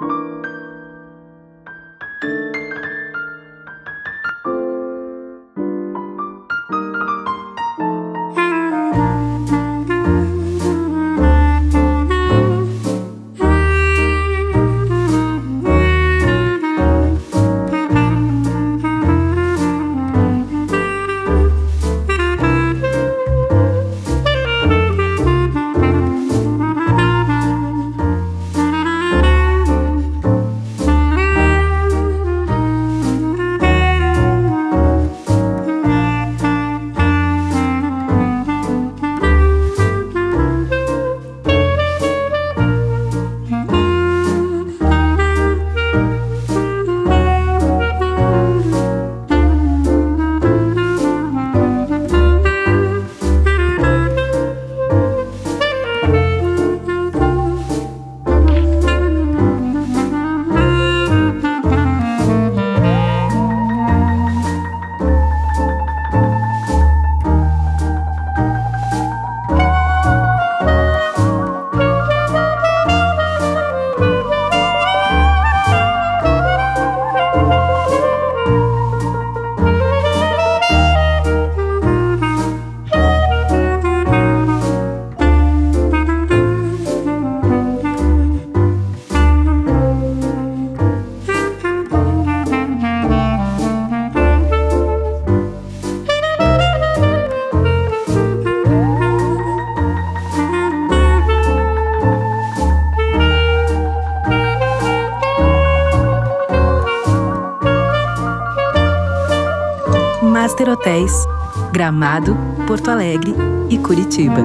you. Master Hotéis, Gramado, Porto Alegre e Curitiba.